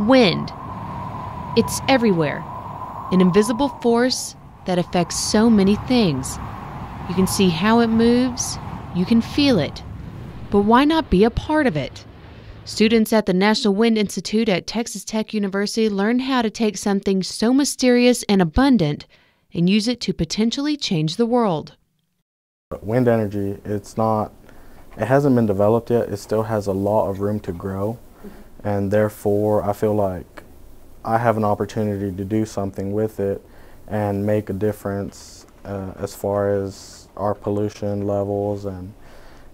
Wind. It's everywhere, an invisible force that affects so many things. You can see how it moves, you can feel it. But why not be a part of it? Students at the National Wind Institute at Texas Tech University learned how to take something so mysterious and abundant and use it to potentially change the world. Wind energy, it's not, it hasn't been developed yet. It still has a lot of room to grow. And therefore, I feel like I have an opportunity to do something with it and make a difference uh, as far as our pollution levels and,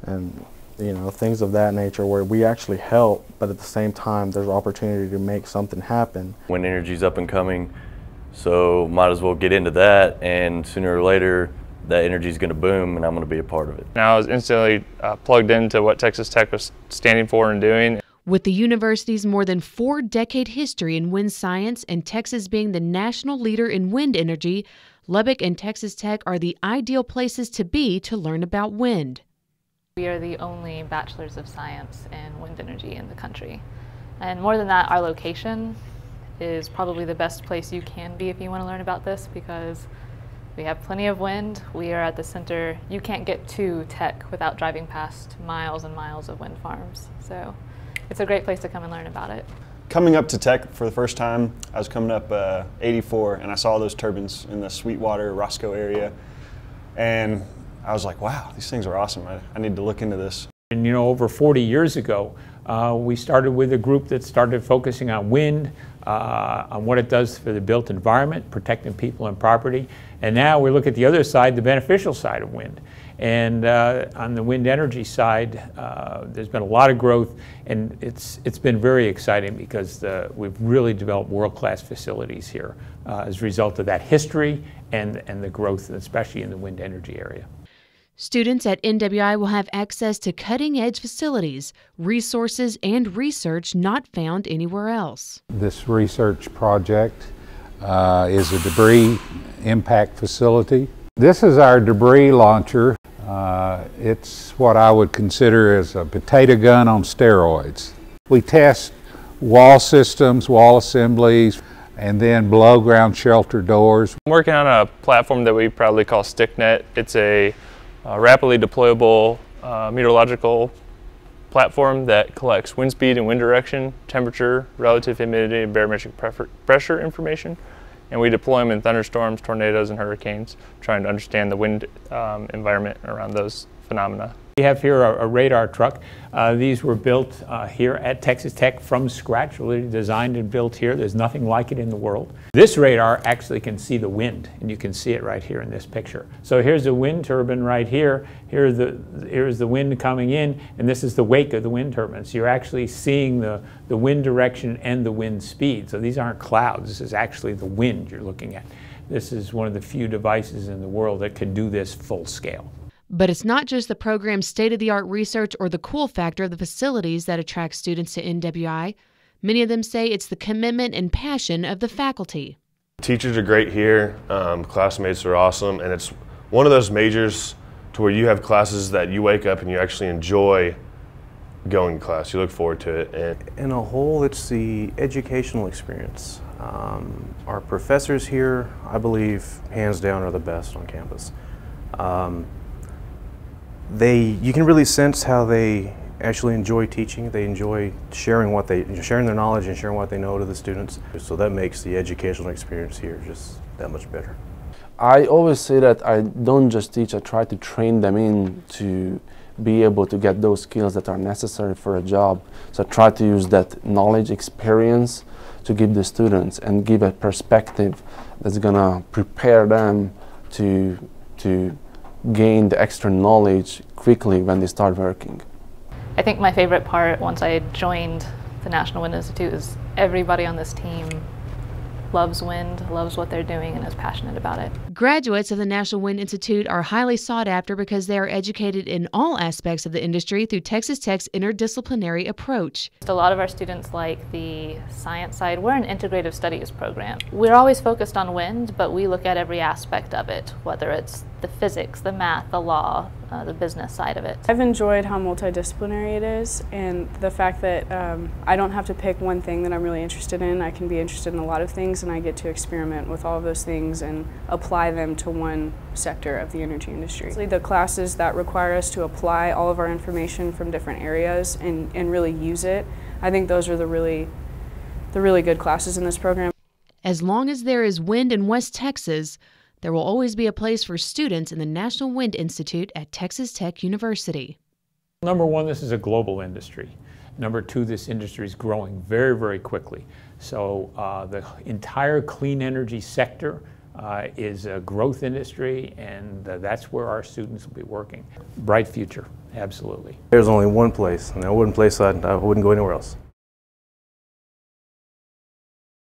and you know, things of that nature where we actually help, but at the same time, there's opportunity to make something happen. Wind energy's up and coming, so might as well get into that, and sooner or later, that energy is going to boom, and I'm going to be a part of it. Now I was instantly uh, plugged into what Texas Tech was standing for and doing. With the university's more than four decade history in wind science and Texas being the national leader in wind energy, Lubbock and Texas Tech are the ideal places to be to learn about wind. We are the only bachelors of science in wind energy in the country. And more than that, our location is probably the best place you can be if you want to learn about this because we have plenty of wind. We are at the center. You can't get to Tech without driving past miles and miles of wind farms. So it's a great place to come and learn about it. Coming up to Tech for the first time, I was coming up uh, 84 and I saw those turbines in the Sweetwater, Roscoe area. And I was like, wow, these things are awesome. I, I need to look into this. And you know, over 40 years ago, uh, we started with a group that started focusing on wind, uh, on what it does for the built environment, protecting people and property. And now we look at the other side, the beneficial side of wind. And uh, on the wind energy side, uh, there's been a lot of growth, and it's it's been very exciting because the, we've really developed world-class facilities here uh, as a result of that history and and the growth, especially in the wind energy area. Students at NWI will have access to cutting edge facilities, resources, and research not found anywhere else. This research project uh, is a debris impact facility. This is our debris launcher. Uh, it's what I would consider as a potato gun on steroids. We test wall systems, wall assemblies, and then below ground shelter doors. I'm working on a platform that we probably call StickNet. It's a a rapidly deployable uh, meteorological platform that collects wind speed and wind direction, temperature, relative humidity, and barometric pressure information. And we deploy them in thunderstorms, tornadoes, and hurricanes, trying to understand the wind um, environment around those phenomena. We have here a, a radar truck. Uh, these were built uh, here at Texas Tech from scratch, really designed and built here. There's nothing like it in the world. This radar actually can see the wind, and you can see it right here in this picture. So here's a wind turbine right here. Here's the, here's the wind coming in, and this is the wake of the wind turbine. So you're actually seeing the, the wind direction and the wind speed. So these aren't clouds. This is actually the wind you're looking at. This is one of the few devices in the world that can do this full scale. But it's not just the program's state of the art research or the cool factor of the facilities that attract students to NWI. Many of them say it's the commitment and passion of the faculty. Teachers are great here, um, classmates are awesome, and it's one of those majors to where you have classes that you wake up and you actually enjoy going to class. You look forward to it. And in a whole, it's the educational experience. Um, our professors here, I believe, hands down, are the best on campus. Um, they you can really sense how they actually enjoy teaching. They enjoy sharing what they sharing their knowledge and sharing what they know to the students. So that makes the educational experience here just that much better. I always say that I don't just teach, I try to train them in to be able to get those skills that are necessary for a job. So I try to use that knowledge, experience to give the students and give a perspective that's gonna prepare them to to gain the extra knowledge quickly when they start working. I think my favorite part once I joined the National Wind Institute is everybody on this team loves wind, loves what they're doing, and is passionate about it. Graduates of the National Wind Institute are highly sought after because they are educated in all aspects of the industry through Texas Tech's interdisciplinary approach. A lot of our students like the science side. We're an integrative studies program. We're always focused on wind, but we look at every aspect of it, whether it's the physics, the math, the law, uh, the business side of it. I've enjoyed how multidisciplinary it is and the fact that um, I don't have to pick one thing that I'm really interested in. I can be interested in a lot of things and I get to experiment with all of those things and apply them to one sector of the energy industry. The classes that require us to apply all of our information from different areas and, and really use it, I think those are the really, the really good classes in this program. As long as there is wind in West Texas, there will always be a place for students in the National Wind Institute at Texas Tech University. Number one, this is a global industry. Number two, this industry is growing very, very quickly. So uh, the entire clean energy sector uh, is a growth industry, and uh, that's where our students will be working. Bright future, absolutely. There's only one place, and that one place I, I wouldn't go anywhere else.